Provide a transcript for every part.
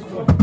Obrigado.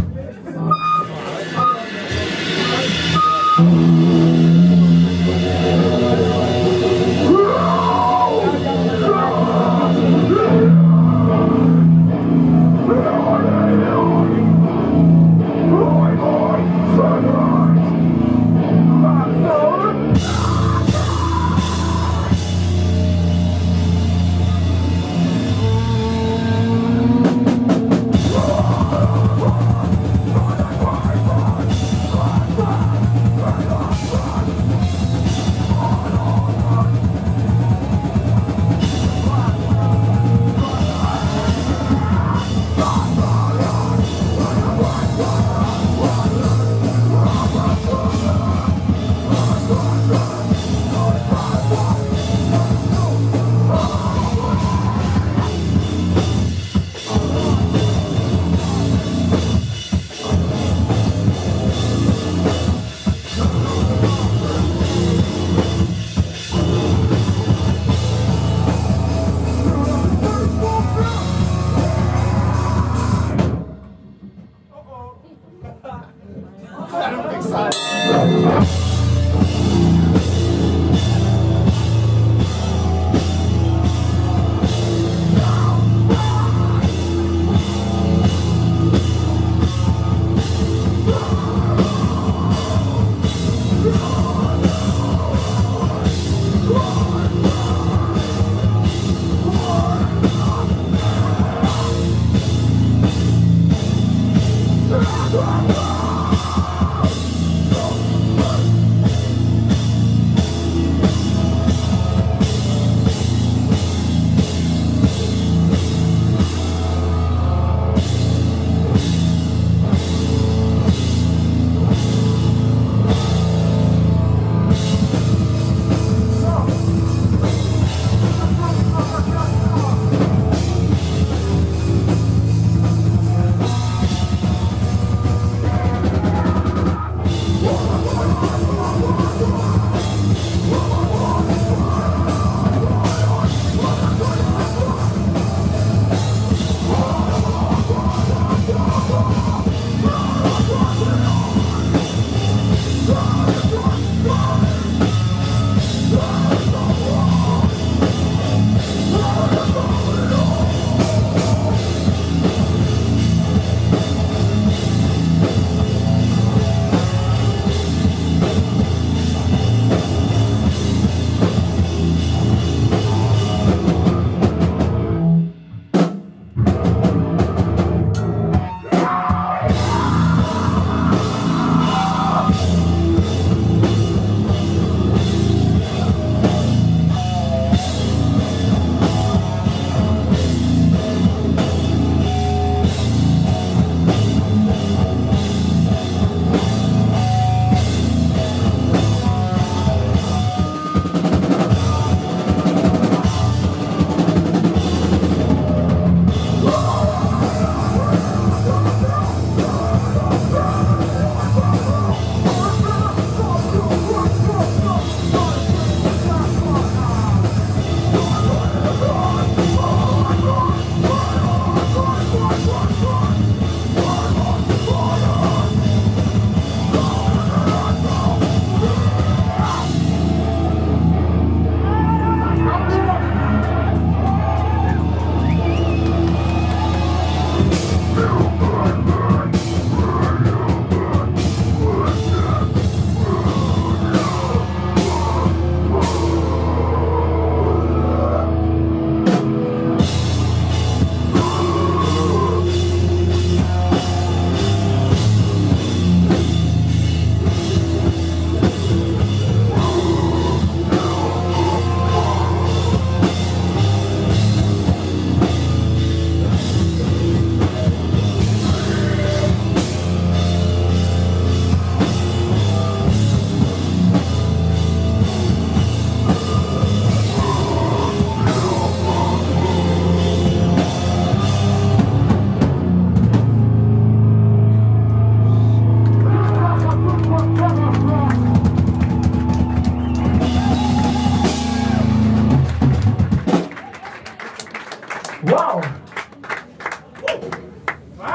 Wow!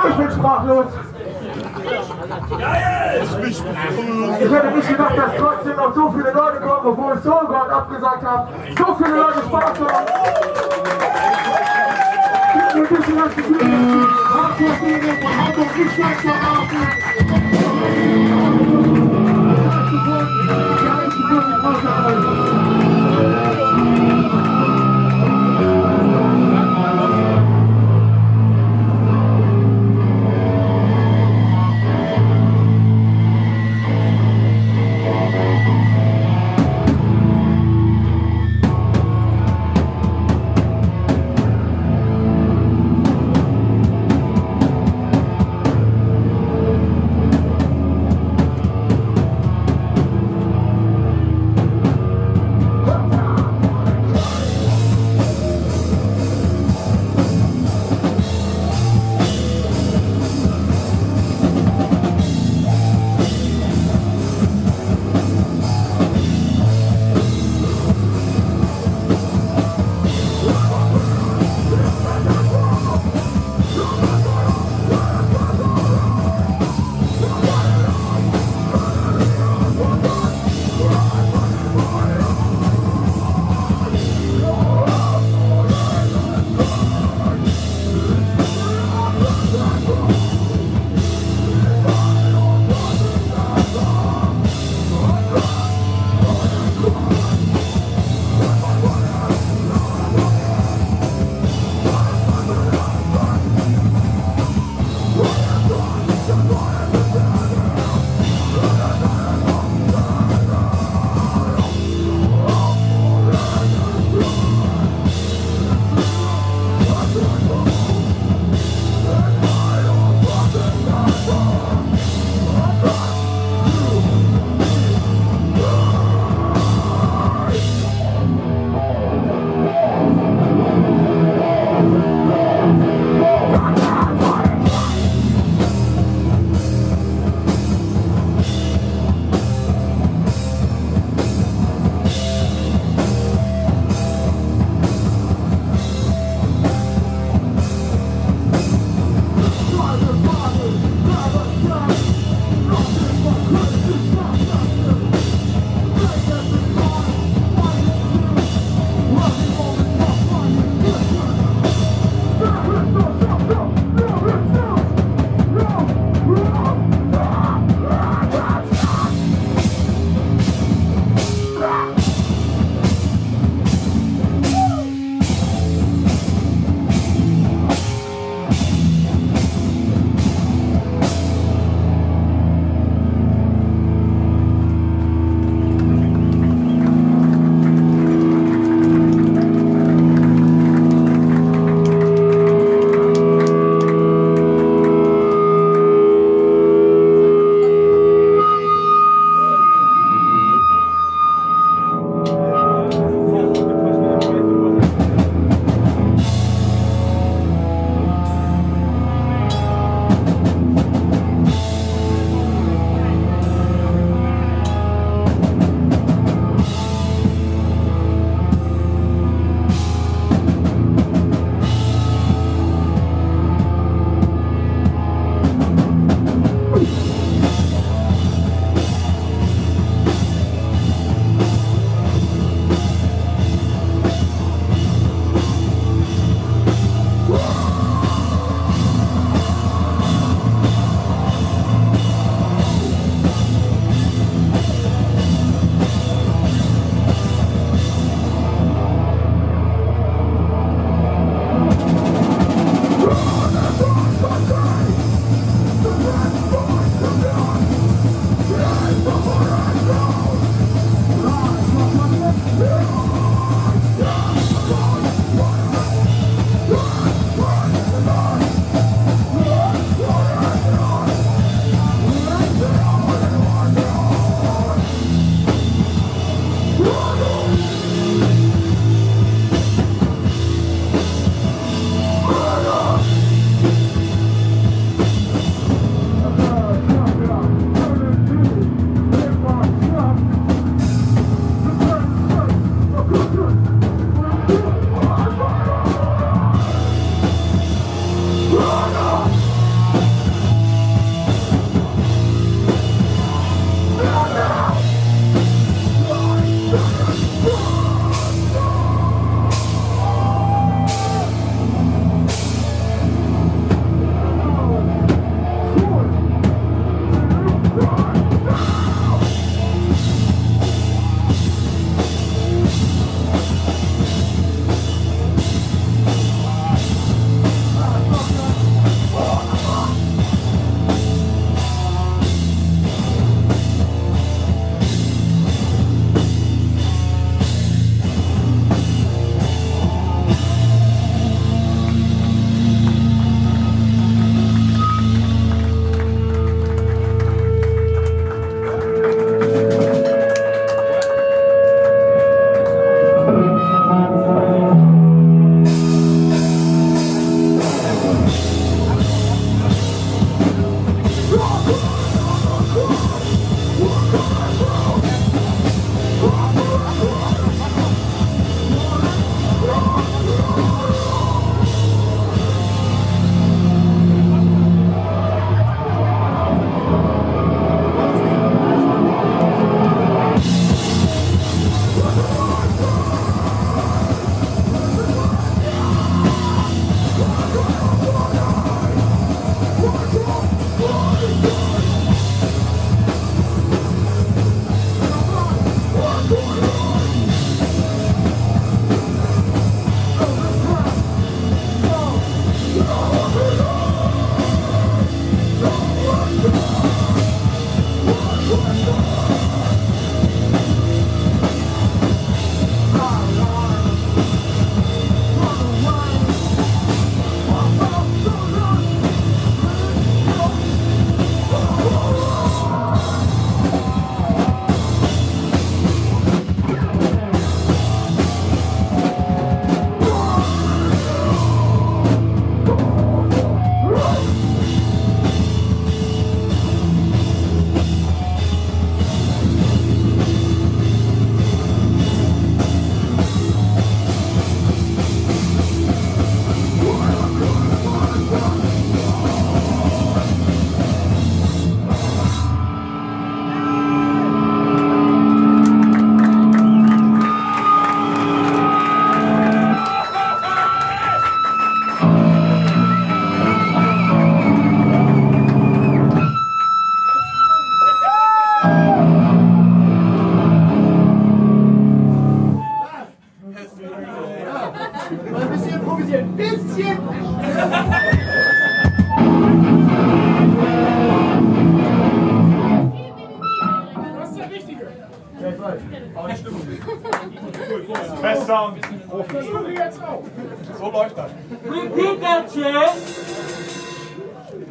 Ich bin sprachlos. Ich hätte nicht gedacht, dass trotzdem noch so viele Leute kommen, obwohl es so Gott abgesagt hat. So viele Leute Spaß haben. Gib mir ein bisschen das Gefühl, Hardcore die Haltung nicht schlag verraten. Ich habe es gefunden, ich habe es gefunden, außer euch.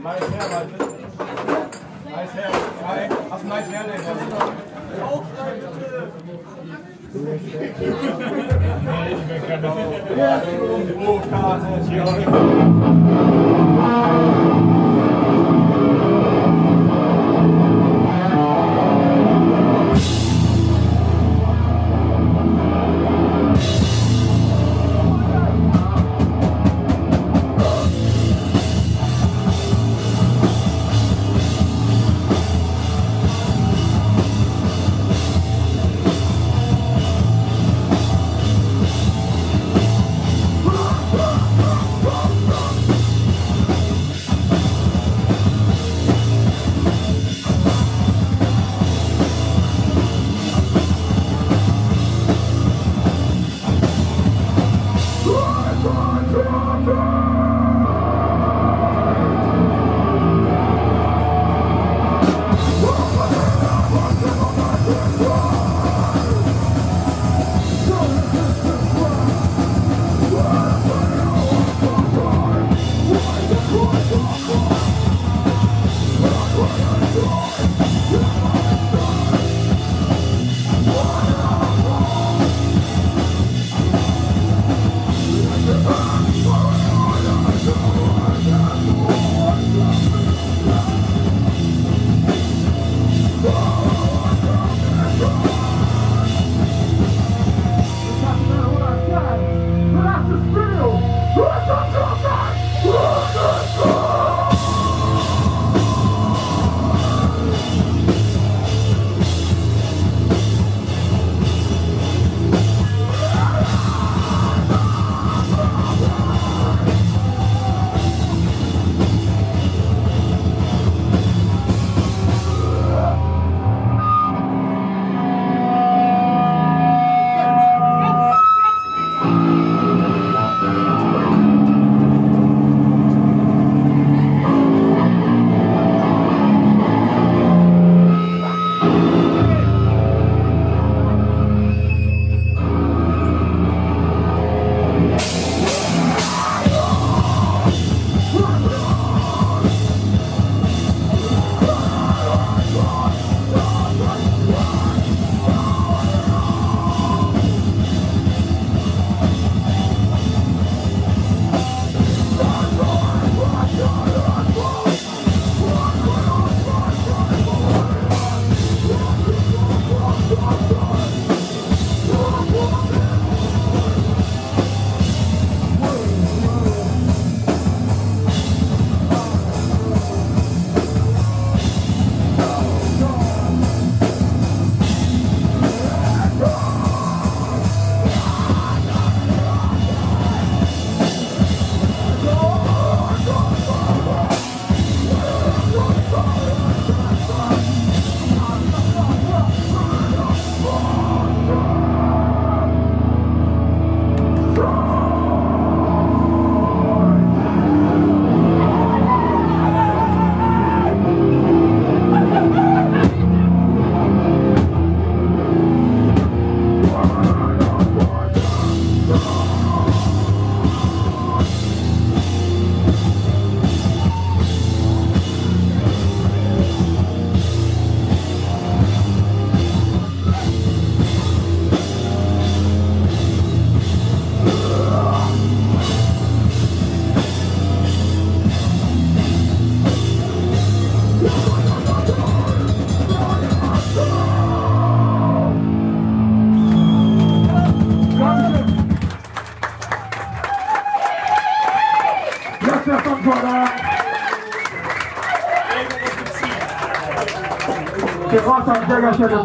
Nice hair, Malte. Nice hair. Hi. Hast ein nice hair, Digga. Auf, Leute! Ja, ich bin gerade... Ja, ich bin gerade... yourself up, brother. Que gosta de chegar